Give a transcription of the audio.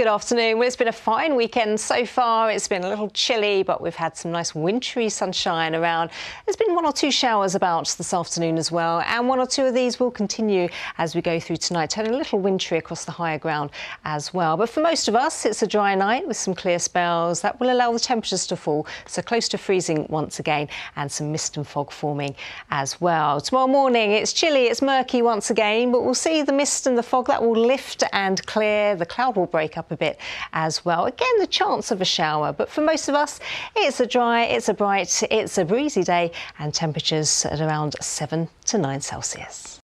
Good afternoon. Well, it's been a fine weekend so far. It's been a little chilly, but we've had some nice wintry sunshine around. There's been one or two showers about this afternoon as well, and one or two of these will continue as we go through tonight, turning a little wintry across the higher ground as well. But for most of us, it's a dry night with some clear spells that will allow the temperatures to fall, so close to freezing once again, and some mist and fog forming as well. Tomorrow morning, it's chilly, it's murky once again, but we'll see the mist and the fog that will lift and clear. The cloud will break up a bit as well. Again, the chance of a shower, but for most of us, it's a dry, it's a bright, it's a breezy day and temperatures at around 7 to 9 Celsius.